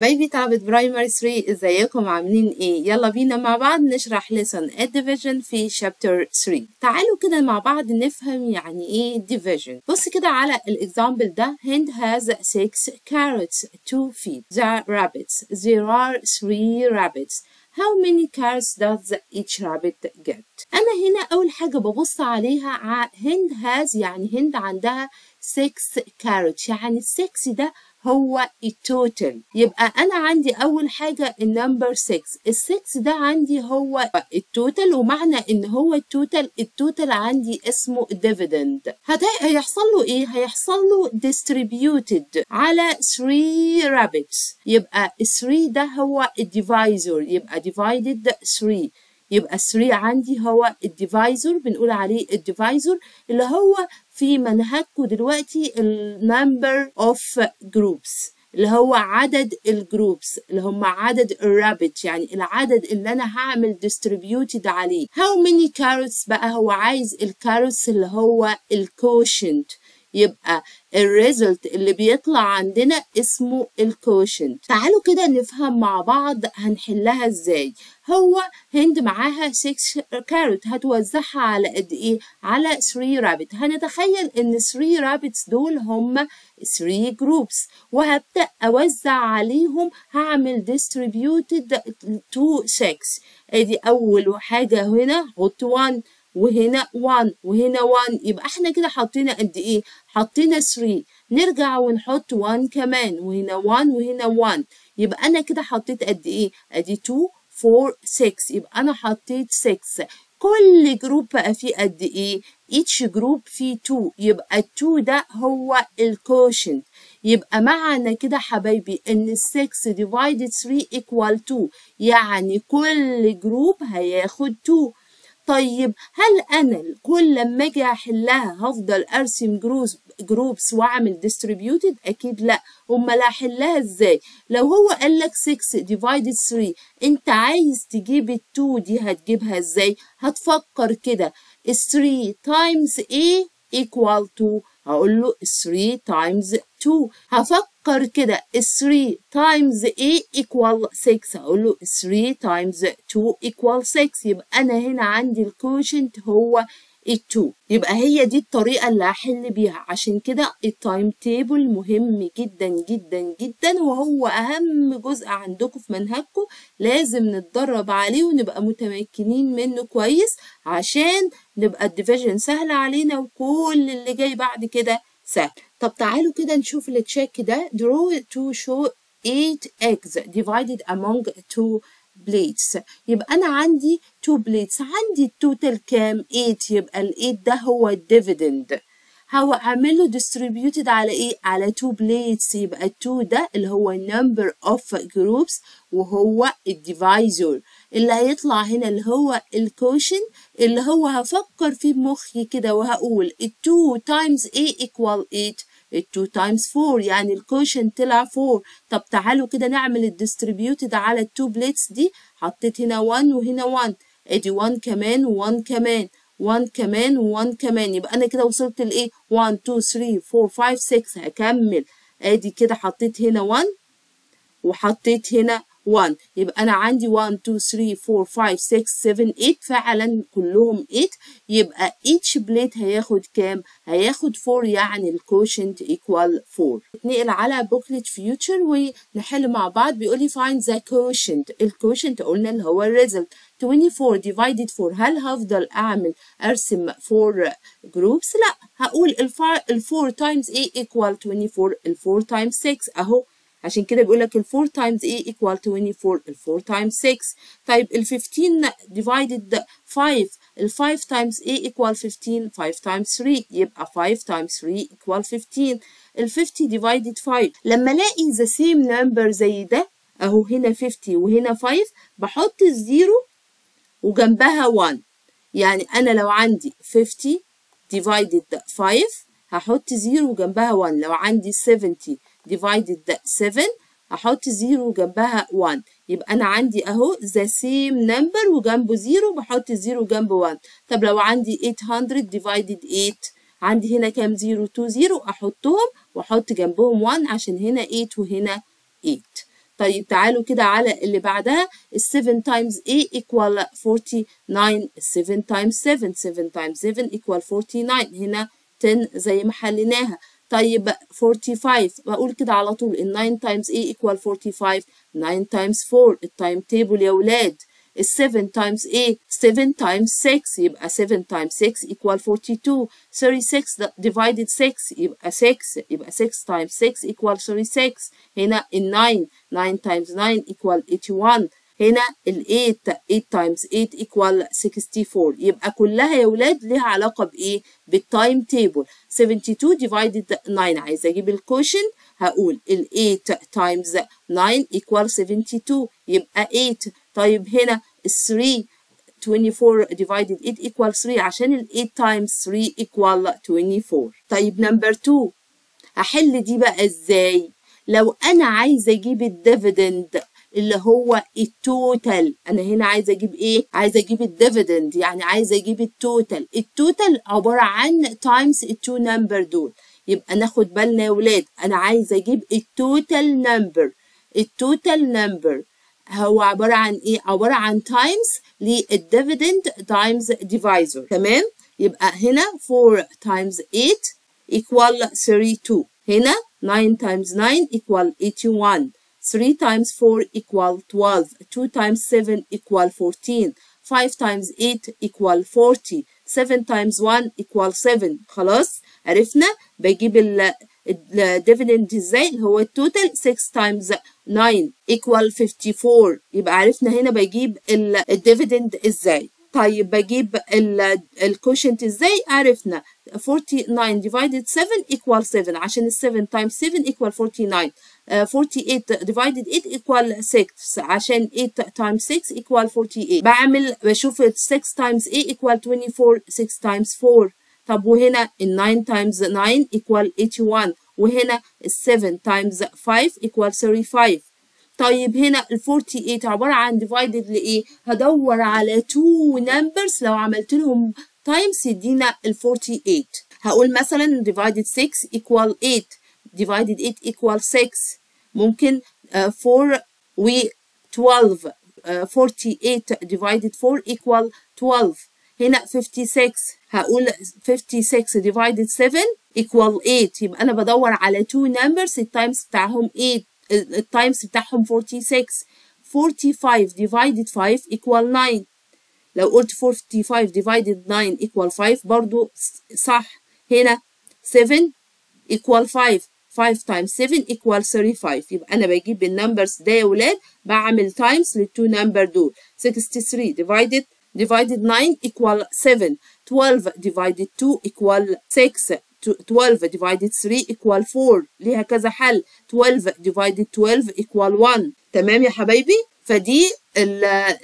حبايبي طلبة primary 3 ازيكم؟ عاملين إيه؟ يلا بينا مع بعض نشرح lesson division في chapter 3 تعالوا كده مع بعض نفهم يعني إيه division. بص كده على ال example ده. Hind has six carrots to feed the rabbits. There are three rabbits. How many carrots does each rabbit get? أنا هنا أول حاجة ببص عليها هند has يعني هند عندها 6 carrots. يعني 6 ده هو ال total يبقى أنا عندي أول حاجة ال number 6 ال6 ده عندي هو ال total ومعنى إن هو ال total ال total عندي اسمه dividend. هيحصل له إيه؟ هيحصل له distributed على 3 rabbits. يبقى ال 3 ده هو ال divisor يبقى divided 3 يبقى 3 عندي هو ال divisor بنقول عليه ال divisor اللي هو في منهجكم دلوقتي ال number of groups اللي هو عدد ال groups اللي هم عدد ال rabbit يعني العدد اللي أنا هعمل distributed عليه. How many carrots بقى هو عايز ال carrots اللي هو ال quotient يبقى ال result اللي بيطلع عندنا اسمه ال quotient تعالوا كده نفهم مع بعض هنحلها إزاي. هو هند معاها 6 carrot هتوزعها على قد إيه؟ على 3 rabbit هنتخيل ان 3 rabbits دول هم 3 groups وهبدأ أوزع عليهم هعمل distributed to 6 ادي أول حاجة هنا حط 1 وهنا 1 وهنا 1 يبقى إحنا كده حطينا قد إيه؟ حطينا 3 نرجع ونحط 1 كمان. وهنا 1 وهنا 1 يبقى أنا كده حطيت قد إيه؟ ادي 2 4 6 يبقى أنا حطيت 6 كل group بقى فيه قد إيه؟ each group فيه 2 يبقى ال 2 ده هو ال quotient يبقى معنى كده حبايبي إن 6 divided 3 equal 2 يعني كل group هياخد 2 طيب هل أنا كل لما أجي احلها هفضل أرسم groups groups وأعمل distributed أكيد لا. أمال احلها إزاي؟ لو هو قال لك 6 divided 3 أنت عايز تجيب ال2 دي هتجيبها إزاي؟ هتفكر كده. 3 times إيه equal to هقول له 3 times 2 هفكر كده. 3 times إيه equal 6 هقول له 3 times 2 equal 6 يبقى أنا هنا عندي ال quotient هو ال2 يبقى هي دي الطريقة اللي هحل بيها. عشان كده ال time table مهم جدا جدا جدا وهو أهم جزء عندكم في منهجكم. لازم نتدرب عليه ونبقى متمكنين منه كويس عشان نبقى ال division سهل علينا وكل اللي جاي بعد كده سهل. طب تعالوا كده نشوف ال check ده. Draw to show 8 eggs divided among two plates يبقى أنا عندي 2 plates عندي ال total كام؟ 8 يبقى ال 8 ده هو ال dividend هو اعمل له distributed على إيه؟ على 2 plates يبقى 2 ده اللي هو number of groups وهو ال divisor اللي هيطلع هنا اللي هو ال quotient اللي هو هفكر فيه بمخي كده وهقول ال 2 times إيه equal 8 ال 2 times 4 يعني ال quotient طلع 4 طب تعالوا كده نعمل ال distributed على ال 2 plates دي. حطيت هنا 1 وهنا 1 ادي 1 كمان و1 كمان. 1 كمان و1 كمان. يبقى أنا كده وصلت لإيه؟ 1 2 3 4 5 6 هكمل. ادي كده حطيت هنا 1 وحطيت هنا 1 يبقى أنا عندي 1 2 3 4 5 6 7 8 فعلا كلهم 8 يبقى each plate هياخد كام؟ هياخد 4 يعني ال quotient equal 4 نقل على booklet Future ونحل مع بعض. بيقول لي find the quotient. ال quotient قلنا اللي هو ال result 24 divided 4 هل هفضل أعمل أرسم 4 groups لا. هقول ال 4 times إيه equal 24 ال 4 times 6 أهو عشان كده بيقول لك ال 4 times إيه equal 24 ال 4 times 6 طيب ال 15 divided 5 ال 5 times إيه equal 15 5 times 3 يبقى 5 times 3 equal 15 ال 50 divided 5 لما الاقي the same number زي ده اهو هنا 50 وهنا 5 بحط ال zero وجنبها 1 يعني أنا لو عندي 50 divided 5 هحط zero وجنبها 1 لو عندي 70 divided 7 هحط zero جنبها 1 يبقى أنا عندي أهو the same number وجنبه zero بحط ال zero جنبه 1 طب لو عندي 800 divided 8 عندي هنا كام zero 2 zero أحطهم وأحط جنبهم 1 عشان هنا 8 وهنا 8 طيب تعالوا كده على اللي بعدها. ال 7 times إيه equal 49 7 times 7 7 times 7 equal 49 هنا 10 زي ما حليناها. طيب 45 بقول كده على طول ال 9 times A equal 45 9 times 4 التايم تيبل يا ولاد ال 7 times A 7 times 6 يبقى 7 times 6 equal 42 36 divided 6 يبقى 6 يبقى 6 times 6 equal 36 هنا ال 9 9 times 9 equal 81 هنا ال 8 8 times 8 equal 64 يبقى كلها يا ولاد ليها علاقة بإيه؟ بال times table 72 divided 9 عايزة أجيب ال quotient هقول ال 8 times 9 equal 72 يبقى 8 طيب هنا ال 3 24 divided 8 equal 3 عشان ال 8 times 3 equal 24 طيب number 2 هحل دي بقى إزاي؟ لو أنا عايزة أجيب ال dividend اللي هو ال total أنا هنا عايزة أجيب إيه؟ عايزة أجيب ال dividend يعني عايزة أجيب ال total ال total عبارة عن times ال two number دول. يبقى ناخد بالنا يا ولاد. أنا عايزة أجيب ال total number ال total number هو عبارة عن إيه؟ عبارة عن times لل dividend times divisor تمام؟ يبقى هنا 4 times 8 equal 32 هنا 9 times 9 equal 81 3 times 4 equal 12 2 times 7 equal 14 5 times 8 equal 40 7 times 1 equal 7 خلاص؟ عرفنا؟ بجيب ال dividend إزاي اللي هو ال total 6 times 9 equal 54 يبقى عرفنا هنا بجيب ال dividend إزاي. طيب بجيب ال quotient إزاي؟ عرفنا. 49 divided 7 equal 7 عشان ال 7 times 7 equal 49 uh, 48 divided 8 equal 6 عشان 8 times 6 equal 48 بعمل بشوف 6 times 8 equal 24 6 times 4 طب وهنا ال 9 times 9 equal 81 وهنا ال 7 times 5 equal 35 طيب هنا ال 48 عبارة عن divided لإيه؟ هدور على two numbers لو عملت لهم times يدينا ال 48 هقول مثلا divided 6 equal 8 divided 8 equal 6 ممكن uh, 4 و 12 uh, 48 divided 4 equal 12 هنا 56 هقول 56 divided 7 equal 8 يبقى أنا بدور على two numbers التايمز بتاعهم 8 التايمز بتاعهم 46 45 divided 5 equal 9 لو قلت 45 divided 9 equal 5 برضو صح هنا 7 equal 5 5 times 7 equal 35 يبقى أنا بجيب ال numbers ده يا ولاد بعمل times لل two number دول. 63 divided divided 9 equal 7 12 divided 2 equal 6 12 divided 3 equal 4 ليها كذا حل. 12 divided 12 equal 1 تمام يا حبايبي؟ فدي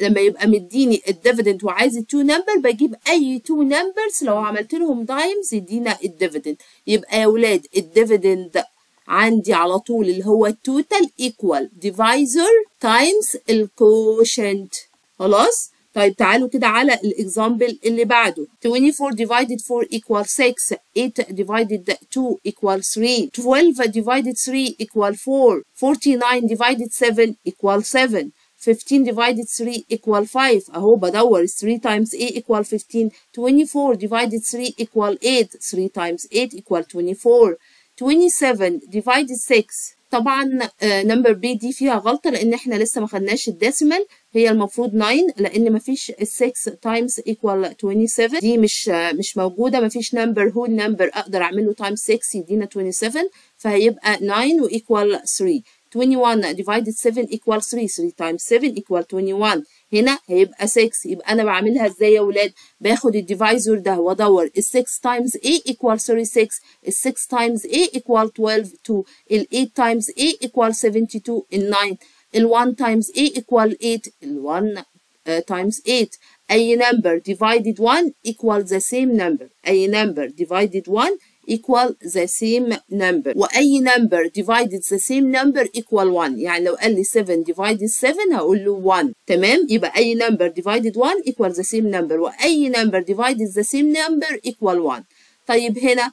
لما يبقى مديني ال dividend وعايز ال two number بجيب أي two numbers لو عملت لهم times يدينا ال dividend يبقى يا ولاد ال dividend عندي على طول اللي هو ال total equal divisor times ال quotient خلاص طيب تعالوا كده على ال example اللي بعده 24 divided 4 equal 6 8 divided 2 equal 3 12 divided 3 equal 4 49 divided 7 equal 7 15 divided 3 equal 5 اهو بدور 3 times a equal 15 24 divided 3 equal 8 3 times 8 equal 24 27 divided 6 طبعا number B دي فيها غلطة لأن إحنا لسه ما خدناش ال decimal. هي المفروض 9 لأن ما فيش 6 times equal 27 دي مش مش موجودة. ما فيش number هو number أقدر اعمل له times 6 يدينا 27 فهيبقى 9 و equal 3 21 divided 7 equal 3 3 times 7 equal 21 هنا هيبقى 6 يبقى أنا بعملها إزاي يا ولاد باخد ال divisor ده وادور ال 6 times a equal 36 ال 6 times a equal 12 2 ال 8 times a equal 72 ال 9 ال 1 times a equal 8 ال 1 uh, times 8 أي number divided 1 equal the same number أي number divided 1 equal the same number وأي number divided the same number equal 1 يعني لو قال لي 7 divided 7 هقول له 1 تمام يبقى أي number divided 1 equal the same number وأي number divided the same number equal 1 طيب هنا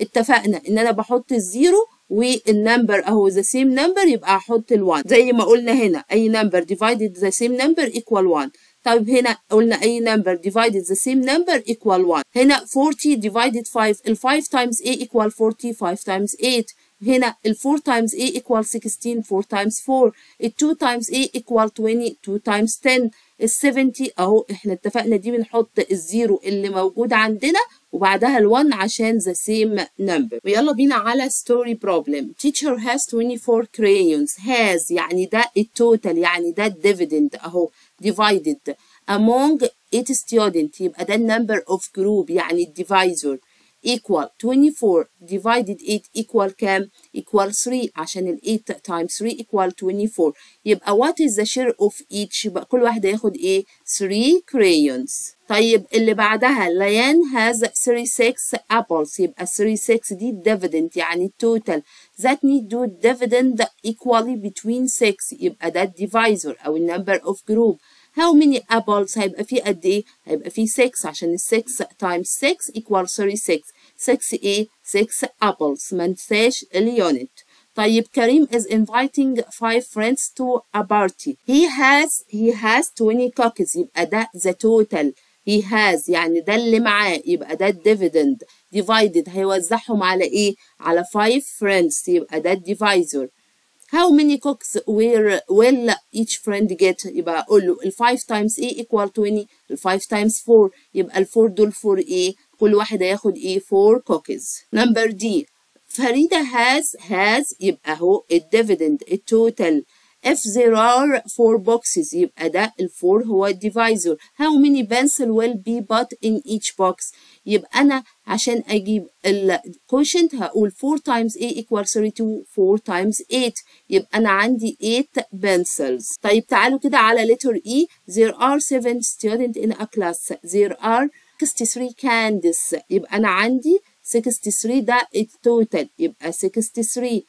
اتفقنا إن أنا بحط الزيرو والنمبر اهو the same number يبقى أحط ال1 زي ما قلنا هنا اي number divided the same number equal 1 طيب هنا قلنا اي number divided the same number equal 1 هنا 40 divided 5 ال 5 times a equal 40 5 times 8 هنا ال 4 times a equal 16 4 times 4 ال 2 times a equal 20 2 times 10 ال 70 اهو إحنا اتفقنا دي بنحط ال zero اللي موجود عندنا وبعدها ال1 عشان the same number ويلا بينا على story problem teacher has 24 crayons has يعني ده ال total يعني ده ال dividend اهو divided among 8 students يبقى ده number of group يعني الديفايزر equal 24 divided 8 equal كام؟ equal 3 عشان ال 8 times 3 equal 24 يبقى what is the share of each يبقى كل واحدة ياخد ايه؟ 3 crayons طيب اللي بعدها ليان has 36 apples يبقى 36 دي dividend يعني total that need do dividend equally between 6 يبقى ده divisor أو number of group how many apples هيبقى فيه قد ايه؟ هيبقى فيه 6 عشان ال 6 times 6 equal 36 6 ايه؟ 6 apples ما ننساش اليونت طيب كريم is inviting five friends to a party he has he has 20 cookies يبقى ده the total he has يعني ده اللي معاه يبقى ده dividend divided هيوزعهم على ايه؟ على 5 friends يبقى ده divisor how many cooks were will each friend get يبقى اقول له ال 5 times a equal 20 ال 5 times 4 يبقى ال 4 دول 4 ايه كل واحد هياخد ايه 4 cookies number D فريدة has has يبقى هو الديفيدند التوتال if there are four boxes يبقى ده الفور هو الديفايزر how many pencil will be put in each box يبقى أنا عشان أجيب الكوشنت هقول 4 times a equal 32 4 times 8 يبقى أنا عندي 8 pencils طيب تعالوا كده على letter E there are 7 students in a class there are 63 candies يبقى أنا عندي 63 ده التوتال يبقى 63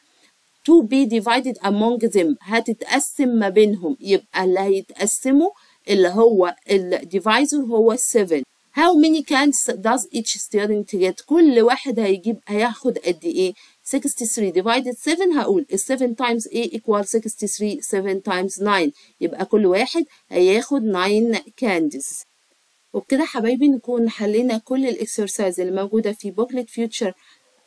to be divided among them. هتتقسم ما بينهم. يبقى اللي هيتقسموا اللي هو ال divisor هو 7 how many candies does each student get? كل واحد هيجيب هياخد قد إيه؟ 63 divided 7 هقول 7 times a equal 63 7 times 9 يبقى كل واحد هياخد 9 candies وبكده حبايبي نكون حلينا كل ال exercise اللي موجودة في booklet Future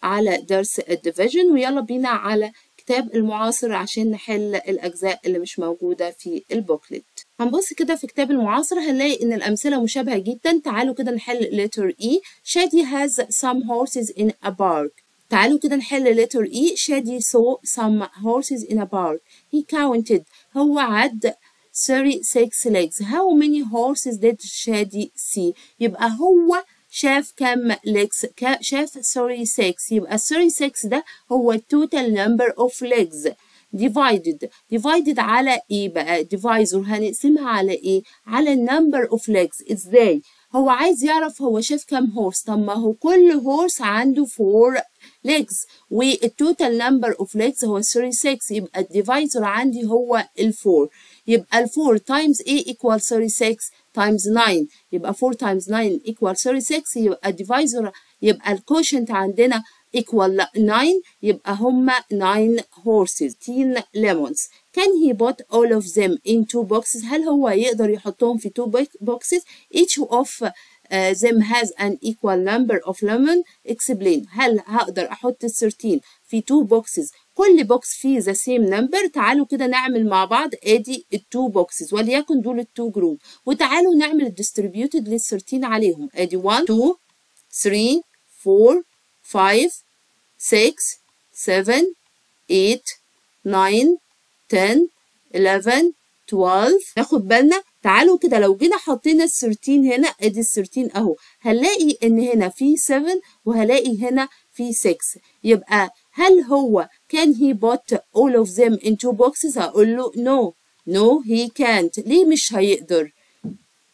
على درس ال division ويلا بينا على كتاب المعاصر عشان نحل الأجزاء اللي مش موجودة في ال booklet. هنبص كده في كتاب المعاصر هنلاقي إن الأمثلة مشابهة جدا. تعالوا كده نحل letter E. شادي has some horses in a park تعالوا كده نحل letter E. شادي saw some horses in a park he counted. هو عد 36 legs. How many horses did شادي see يبقى هو شاف كم legs شاف 36 يبقى 36 ده هو total number of legs divided. Divided على إيه بقى؟ divisor. هنقسمها على إيه؟ على number of legs. إزاي؟ هو عايز يعرف هو شاف كم horse طب ما هو كل horse عنده 4 legs. وال total number of legs هو 36 يبقى ال divisor عندي هو ال4 يبقى ال 4 times a equal 36 times 9 يبقى 4 times 9 equal 36 يبقى ال divisor يبقى ال quotient عندنا equal 9 يبقى هما 9 horses 10 lemons. Can he put all of them in two boxes هل هو يقدر يحطهم في two boxes each of uh, them has an equal number of lemon explain. هل هقدر أحط ال 13 في two boxes كل box فيه the same number. تعالوا كده نعمل مع بعض ادي ال two boxes وليكن دول ال two group وتعالوا نعمل ال distributed لل 13 عليهم. ادي 1 2 3 4 5 6 7 8 9 10 11 12 ناخد بالنا تعالوا كده لو جينا حطينا ال 13 هنا ادي ال 13 اهو. هنلاقي إن هنا في 7 وهلاقي هنا في 6 يبقى هل هو can he put all of them in two boxes هقول له no. No he can't. ليه مش هيقدر؟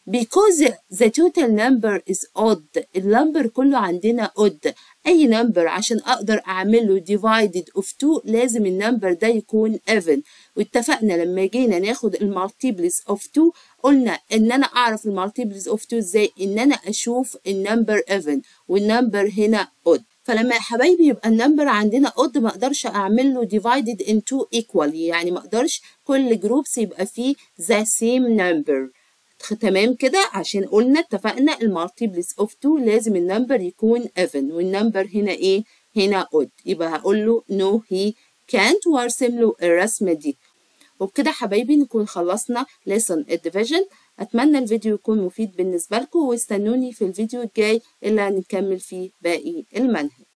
Because the total number is odd. ال number كله عندنا odd. أي number عشان أقدر أعمله divided of 2 لازم ال number ده يكون even. واتفقنا لما جينا ناخد ال multiples of 2 قلنا إن أنا أعرف ال multiples of 2 إزاي؟ إن أنا أشوف ال number even وال number هنا odd. فلما يا حبايبي يبقى ال number عندنا odd ما أقدرش اعمل له divided into equally يعني ما أقدرش كل groups يبقى فيه the same number. تمام كده؟ عشان قلنا اتفقنا ال multiples of 2 لازم ال number يكون even. وال number هنا إيه؟ هنا odd. يبقى هقول له no he can't. وارسم له الرسمة دي. وبكده حبايبي نكون خلصنا lesson ال division أتمنى الفيديو يكون مفيد بالنسبة لكم واستنوني في الفيديو الجاي اللي هنكمل فيه باقي المنهج.